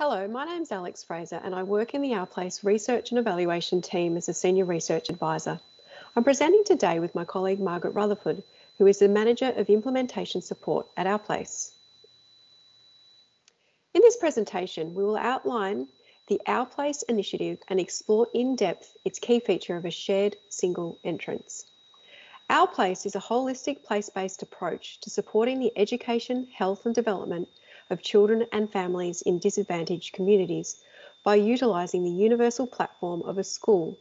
Hello, my name's Alex Fraser and I work in the Our Place Research and Evaluation team as a Senior Research Advisor. I'm presenting today with my colleague Margaret Rutherford, who is the Manager of Implementation Support at Our Place. In this presentation, we will outline the Our Place initiative and explore in depth its key feature of a shared single entrance. Our Place is a holistic place-based approach to supporting the education, health and development of children and families in disadvantaged communities by utilising the universal platform of a school.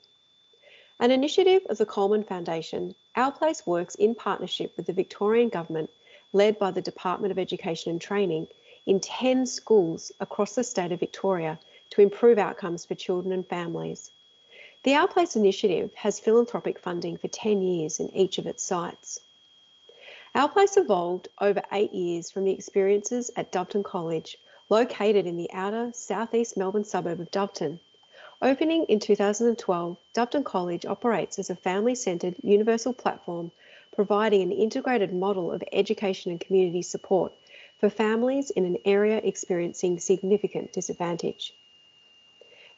An initiative of the Colman Foundation, Our Place works in partnership with the Victorian Government, led by the Department of Education and Training, in 10 schools across the state of Victoria to improve outcomes for children and families. The Our Place initiative has philanthropic funding for 10 years in each of its sites. Our place evolved over eight years from the experiences at Doveton College, located in the outer southeast Melbourne suburb of Doveton. Opening in 2012, Doveton College operates as a family centred universal platform providing an integrated model of education and community support for families in an area experiencing significant disadvantage.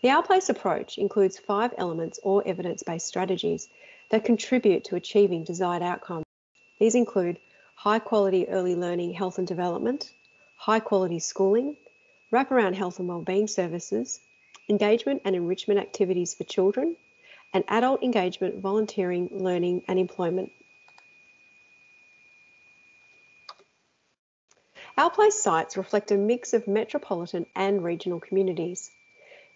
The Our Place approach includes five elements or evidence based strategies that contribute to achieving desired outcomes. These include high quality early learning, health and development, high quality schooling, wraparound health and wellbeing services, engagement and enrichment activities for children, and adult engagement, volunteering, learning and employment. Our Place sites reflect a mix of metropolitan and regional communities.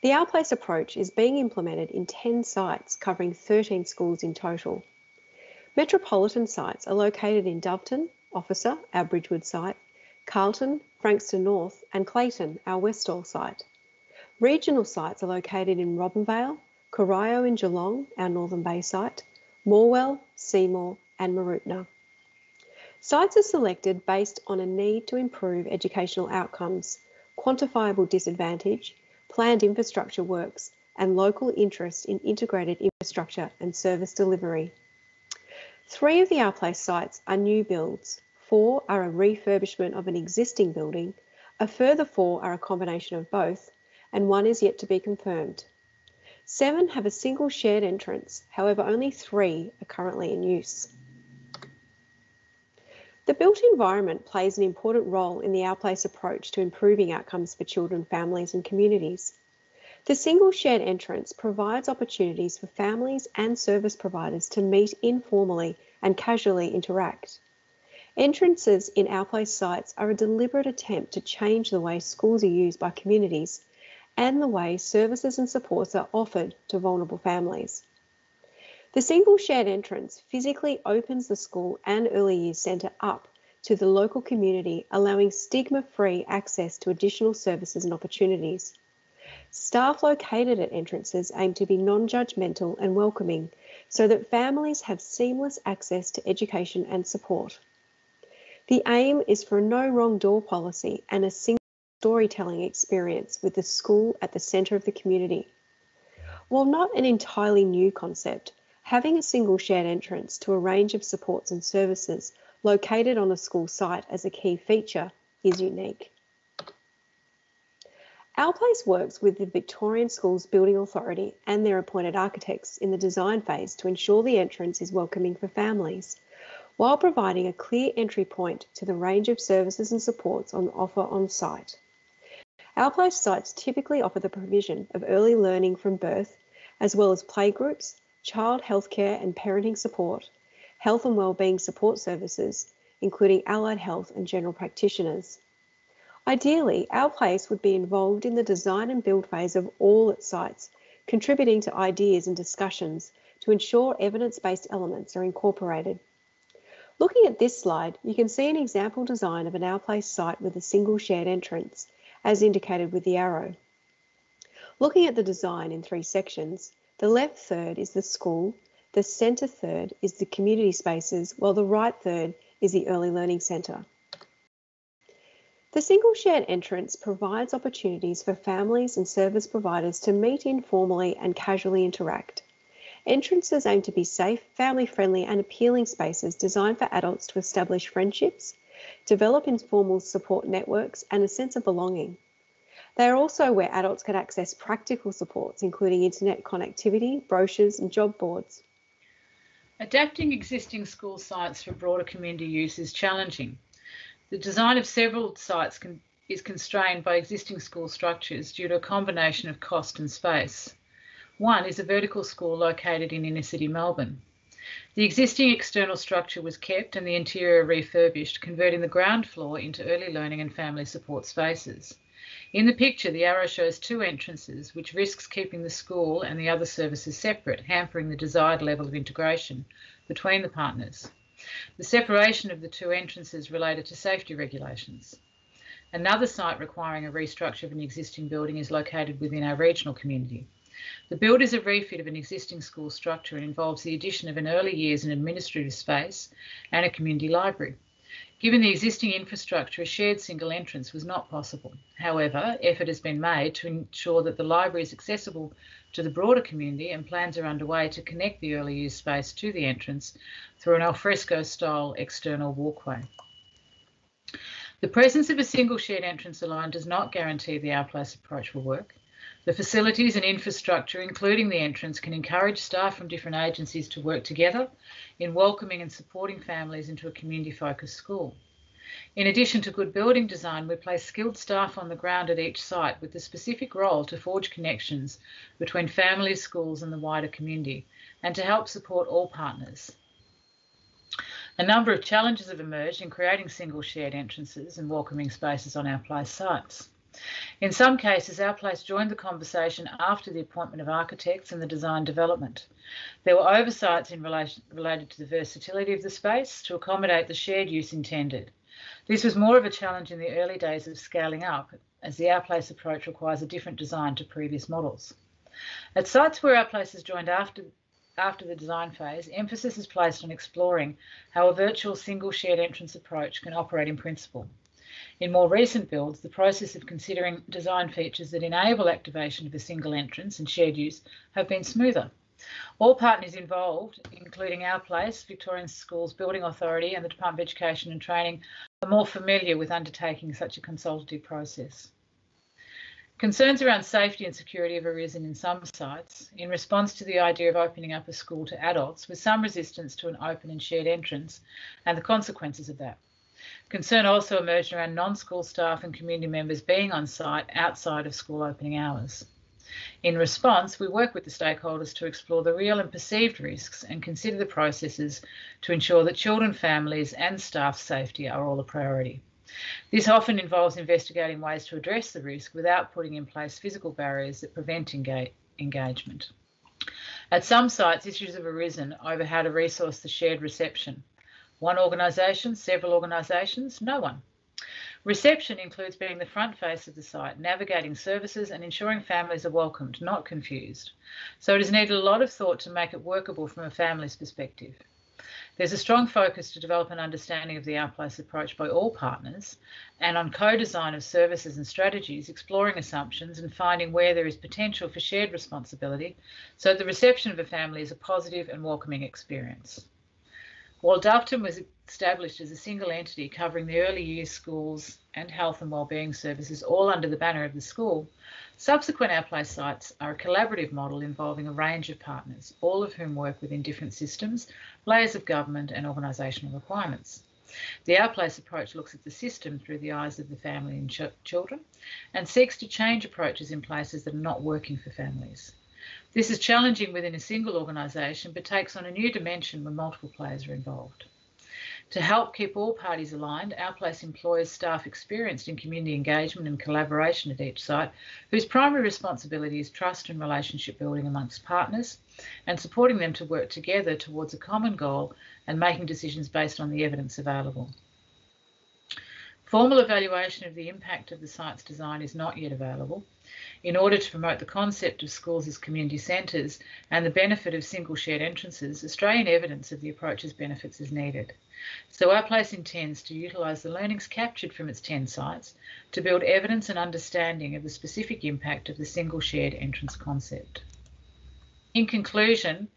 The Our Place approach is being implemented in 10 sites covering 13 schools in total. Metropolitan sites are located in Doveton, Officer, our Bridgewood site, Carlton, Frankston North, and Clayton, our Westall site. Regional sites are located in Robinvale, Corio in Geelong, our Northern Bay site, Morwell, Seymour, and Mooroopna. Sites are selected based on a need to improve educational outcomes, quantifiable disadvantage, planned infrastructure works, and local interest in integrated infrastructure and service delivery. Three of the Our Place sites are new builds, four are a refurbishment of an existing building, a further four are a combination of both, and one is yet to be confirmed. Seven have a single shared entrance, however, only three are currently in use. The built environment plays an important role in the Our Place approach to improving outcomes for children, families, and communities. The single shared entrance provides opportunities for families and service providers to meet informally and casually interact. Entrances in Our Place sites are a deliberate attempt to change the way schools are used by communities and the way services and supports are offered to vulnerable families. The single shared entrance physically opens the school and early years centre up to the local community, allowing stigma free access to additional services and opportunities. Staff located at entrances aim to be non judgmental and welcoming so that families have seamless access to education and support. The aim is for a no wrong door policy and a single storytelling experience with the school at the centre of the community. While not an entirely new concept, having a single shared entrance to a range of supports and services located on a school site as a key feature is unique. Our Place works with the Victorian Schools Building Authority and their appointed architects in the design phase to ensure the entrance is welcoming for families, while providing a clear entry point to the range of services and supports on offer on site. Our Place sites typically offer the provision of early learning from birth, as well as playgroups, child healthcare and parenting support, health and wellbeing support services, including allied health and general practitioners. Ideally, Our Place would be involved in the design and build phase of all its sites, contributing to ideas and discussions to ensure evidence-based elements are incorporated. Looking at this slide, you can see an example design of an Our Place site with a single shared entrance, as indicated with the arrow. Looking at the design in three sections, the left third is the school, the centre third is the community spaces, while the right third is the early learning centre. The single shared entrance provides opportunities for families and service providers to meet informally and casually interact. Entrances aim to be safe, family friendly, and appealing spaces designed for adults to establish friendships, develop informal support networks, and a sense of belonging. They are also where adults can access practical supports, including internet connectivity, brochures, and job boards. Adapting existing school sites for broader community use is challenging. The design of several sites can, is constrained by existing school structures due to a combination of cost and space. One is a vertical school located in inner city Melbourne. The existing external structure was kept and the interior refurbished, converting the ground floor into early learning and family support spaces. In the picture, the arrow shows two entrances, which risks keeping the school and the other services separate, hampering the desired level of integration between the partners. The separation of the two entrances related to safety regulations. Another site requiring a restructure of an existing building is located within our regional community. The build is a refit of an existing school structure and involves the addition of an early years and administrative space and a community library. Given the existing infrastructure, a shared single entrance was not possible. However, effort has been made to ensure that the library is accessible to the broader community and plans are underway to connect the early use space to the entrance through an alfresco style external walkway. The presence of a single shared entrance alone does not guarantee the Our Place approach will work. The facilities and infrastructure, including the entrance, can encourage staff from different agencies to work together in welcoming and supporting families into a community focused school. In addition to good building design, we place skilled staff on the ground at each site with the specific role to forge connections between families, schools, and the wider community, and to help support all partners. A number of challenges have emerged in creating single shared entrances and welcoming spaces on our place sites. In some cases, our place joined the conversation after the appointment of architects and the design development. There were oversights in relation, related to the versatility of the space to accommodate the shared use intended. This was more of a challenge in the early days of scaling up, as the Our Place approach requires a different design to previous models. At sites where Our Place is joined after after the design phase, emphasis is placed on exploring how a virtual single shared entrance approach can operate in principle. In more recent builds, the process of considering design features that enable activation of a single entrance and shared use have been smoother. All partners involved, including our place, Victorian Schools Building Authority and the Department of Education and Training, are more familiar with undertaking such a consultative process. Concerns around safety and security have arisen in some sites in response to the idea of opening up a school to adults, with some resistance to an open and shared entrance and the consequences of that. Concern also emerged around non-school staff and community members being on site outside of school opening hours. In response, we work with the stakeholders to explore the real and perceived risks and consider the processes to ensure that children, families and staff safety are all a priority. This often involves investigating ways to address the risk without putting in place physical barriers that prevent engage engagement. At some sites, issues have arisen over how to resource the shared reception one organisation, several organisations, no one. Reception includes being the front face of the site, navigating services and ensuring families are welcomed, not confused. So it has needed a lot of thought to make it workable from a family's perspective. There's a strong focus to develop an understanding of the Our Place approach by all partners and on co-design of services and strategies, exploring assumptions and finding where there is potential for shared responsibility so the reception of a family is a positive and welcoming experience. While Doveton was established as a single entity covering the early years schools and health and wellbeing services all under the banner of the school, subsequent Our Place sites are a collaborative model involving a range of partners, all of whom work within different systems, layers of government and organisational requirements. The Our Place approach looks at the system through the eyes of the family and ch children and seeks to change approaches in places that are not working for families. This is challenging within a single organisation, but takes on a new dimension when multiple players are involved. To help keep all parties aligned, Our Place employs staff experienced in community engagement and collaboration at each site, whose primary responsibility is trust and relationship building amongst partners and supporting them to work together towards a common goal and making decisions based on the evidence available. Formal evaluation of the impact of the site's design is not yet available, in order to promote the concept of schools as community centres and the benefit of single shared entrances, Australian evidence of the approach's benefits is needed. So our place intends to utilise the learnings captured from its 10 sites to build evidence and understanding of the specific impact of the single shared entrance concept. In conclusion,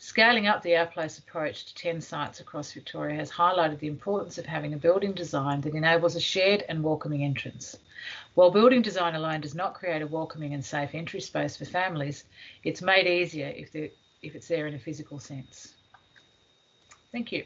Scaling up the Our Place approach to 10 sites across Victoria has highlighted the importance of having a building design that enables a shared and welcoming entrance. While building design alone does not create a welcoming and safe entry space for families, it's made easier if, if it's there in a physical sense. Thank you.